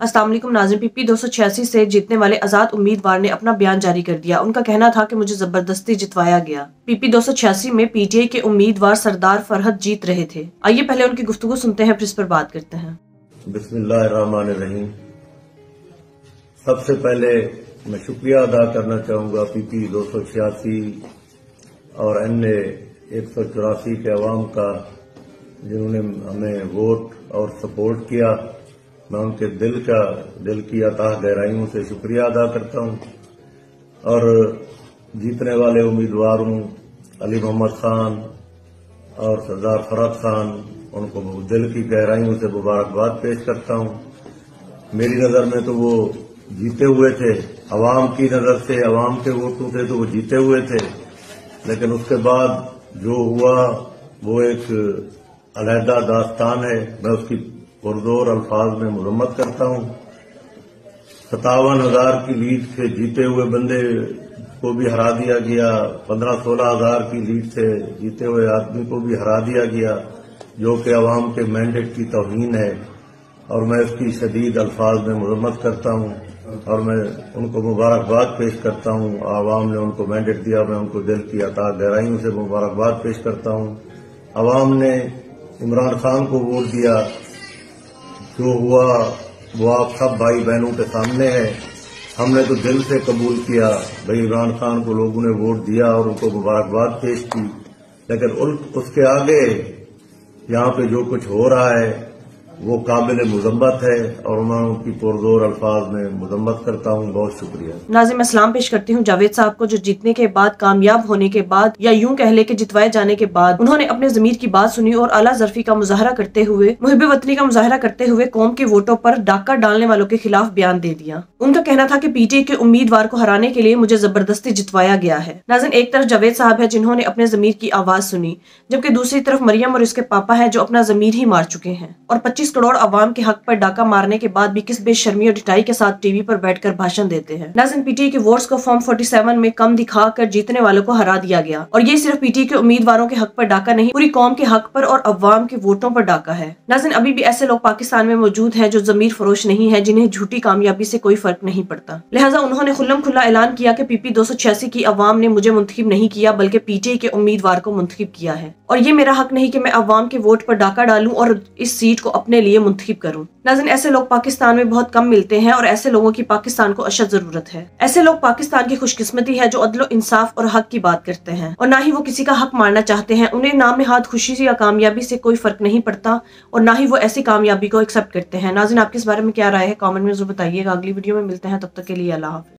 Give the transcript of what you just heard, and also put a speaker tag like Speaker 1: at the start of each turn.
Speaker 1: अस्सलाम नाजिम पीपी, दो सौ छियासी से जीतने वाले आज़ाद उम्मीदवार ने अपना बयान जारी कर दिया। उनका कहना था कि मुझे ज़बरदस्ती जितवाया गया। पीपी, दो सौ छियासी में पीटीआई के उम्मीदवार सरदार फरहत जीत रहे थे। आइए पहले उनकी गुफ्तु सुनते हैं, फिर इस पर बात करते हैं।
Speaker 2: बिस्मिल्लाहिर्रहमानिर्रहीम। सबसे पहले मैं शुक्रिया अदा करना चाहूँगा पीपी, दो सौ छियासी और अन्य एक सौ चौरासी के अवाम का, जिन्होंने हमें वोट और सपोर्ट किया। मैं उनके दिल का दिल की अता गहराइयों से शुक्रिया अदा करता हूँ और जीतने वाले उम्मीदवारों अली मोहम्मद खान और सरदार फरत खान, उनको दिल की गहराइयों से मुबारकबाद पेश करता हूँ। मेरी नज़र में तो वो जीते हुए थे अवाम की नज़र से अवाम के वोटों से तो वो जीते हुए थे। लेकिन उसके बाद जो हुआ, वो एक अलहदा दास्तान है, मैं उसकी पुरजोर अल्फाज में मुरम्मत करता हूँ। सतावन हज़ार की लीड से जीते हुए बंदे को भी हरा दिया गया। पंद्रह सोलह हज़ार की लीड से जीते हुए आदमी को भी हरा दिया गया। जो कि अवाम के मैंडेट की तोहन है। और मैं इसकी शदीद अल्फाज में मुरम्मत करता हूँ और मैं उनको मुबारकबाद पेश करता हूँ। आवाम ने उनको मैंडेट दिया, मैं उनको दिल की अता गहराइयों से मुबारकबाद पेश करता हूँ। अवाम ने इमरान खान को वोट दिया। जो हुआ? वो आप सब भाई बहनों के सामने है। हमने तो दिल से कबूल किया। भाई इमरान खान को लोगों ने वोट दिया और उनको मुबारकबाद पेश की। लेकिन उसके आगे, यहाँ पे जो कुछ हो रहा है वो काबिल मजम्मत है और मैं उनकी पुरजोर अल्फाज में मजम्मत करता हूँ। बहुत शुक्रिया।
Speaker 1: नाजिम इस्लाम पेश करती हूँ। जावेद साहब को, जो जीतने के बाद, कामयाब होने के बाद, या यूँ कह ले के जितवाए जाने के बाद, उन्होंने अपने जमीर की बात सुनी और अला जरफी का मुजाहरा करते हुए, मुहब वतनी का मुजाहरा करते हुए कौम के वोटों पर डाका डालने वालों के खिलाफ बयान दे दिया। उनका कहना था की पीटीए के उम्मीदवार को हराने के लिए मुझे ज़बरदस्ती जितवाया गया है। नाजिन, एक तरफ़ जावेद साहब है जिन्होंने अपने जमीर की आवाज़ सुनी, जबकि दूसरी तरफ़ मरियम और इसके पापा है जो अपना जमीर ही मार चुके हैं, और पच्चीस पच्चीस करोड़ अवाम के हक पर डाका मारने के बाद भी किस बेशर्मी और डिटाई के साथ टीवी पर बैठकर भाषण देते हैं? नाजिन, पीटीए के वोट्स को फॉर्म 47 में कम दिखाकर जीतने वालों को हरा दिया गया। और ये सिर्फ़ पीटीए के उम्मीदवारों के हक पर डाका नहीं, पूरी कौम के हक पर और अवाम के वोटों पर डाका है। नाजिन, अभी भी ऐसे लोग पाकिस्तान में मौजूद है जो जमीर फरोश नहीं है, जिन्हें झूठी कामयाबी ऐसी कोई फ़र्क नहीं पड़ता। लिहाजा उन्होंने खुल्लम खुला ऐलान किया की पीपी दो की अवाम ने मुझे मुंतब नहीं किया, बल्कि पीटीए के उम्मीदवार को मुंतब किया है। और ये मेरा हक नहीं की मैं अवाम के वोट पर डाका डालूं और इस सीट को अपने लिए मुंतखब करूँ। नाजिन ऐसे लोग पाकिस्तान में बहुत कम मिलते हैं और ऐसे लोगों की पाकिस्तान को अशद ज़रूरत है। ऐसे लोग पाकिस्तान की खुशकिस्मती है जो अदलो इंसाफ और हक की बात करते हैं और ना ही वो किसी का हक मारना चाहते हैं। उन्हें नाम हाथ खुशी या कामयाबी से कोई फ़र्क नहीं पड़ता और ना ही वो ऐसी कामयाबी को एक्सेप्ट करते हैं। नाजिन आपके इस बारे में क्या राय है? कॉमेंट में ज़रूर बताइएगा। अगली वीडियो में मिलते हैं, तब तक के लिए अल्लाह